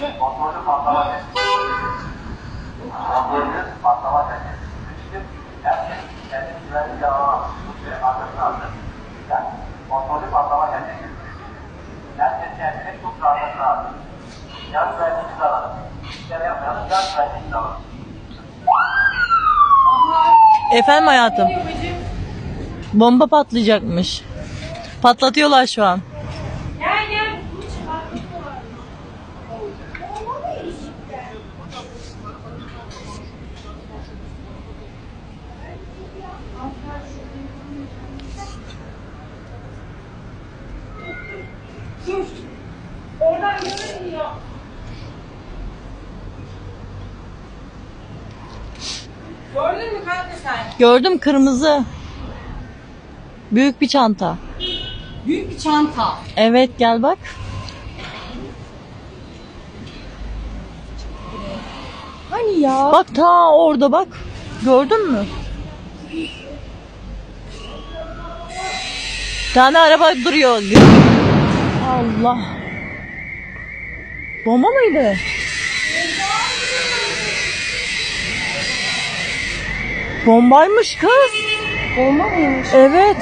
Kontrolü patlama testi. Kontrolü patlama. Çünkü herkes kendi güvenlik alanı bu arkasına aldı. Yani kontrolü patlama testi. Herkes kendini çok rahatlıkla aldı. Yan güvenliğimizi alalım. İşlem yapmayalım, yan güvenliğimizi alalım. Efendim hayatım. Bomba patlayacakmış. Patlatıyorlar şu an. Dur. Oradan görünmüyor. Gördün mü kanka sen? Gördüm kırmızı. Büyük bir çanta. Büyük bir çanta. Evet gel bak. Hani ya? Bak ta orada bak. Gördün mü? Bir tane araba duruyor. Allah. Bomba mıydı? Bombaymış kız. Bomba mıymış? Evet.